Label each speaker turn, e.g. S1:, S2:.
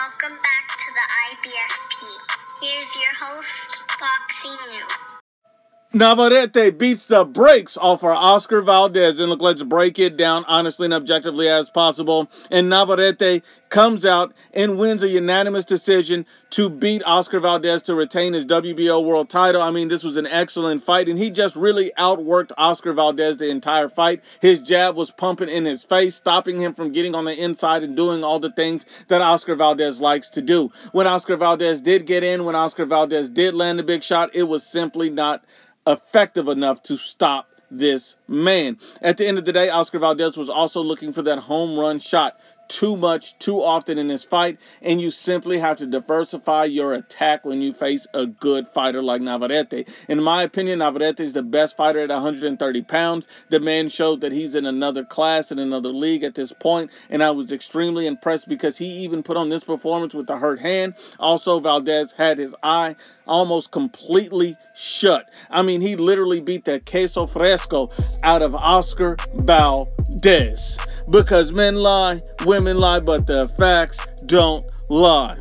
S1: Welcome back to the IBFP. Here's your host, Boxing News.
S2: Navarrete beats the brakes off our Oscar Valdez. And look, let's break it down honestly and objectively as possible. And Navarrete comes out and wins a unanimous decision to beat Oscar Valdez to retain his WBO world title. I mean, this was an excellent fight, and he just really outworked Oscar Valdez the entire fight. His jab was pumping in his face, stopping him from getting on the inside and doing all the things that Oscar Valdez likes to do. When Oscar Valdez did get in, when Oscar Valdez did land a big shot, it was simply not effective enough to stop this man. At the end of the day, Oscar Valdez was also looking for that home run shot too much, too often in this fight, and you simply have to diversify your attack when you face a good fighter like Navarrete. In my opinion, Navarrete is the best fighter at 130 pounds. The man showed that he's in another class, in another league at this point, and I was extremely impressed because he even put on this performance with a hurt hand. Also, Valdez had his eye almost completely shut. I mean, he literally beat the queso fresco out of Oscar Valdez because men lie, women lie, but the facts don't lie.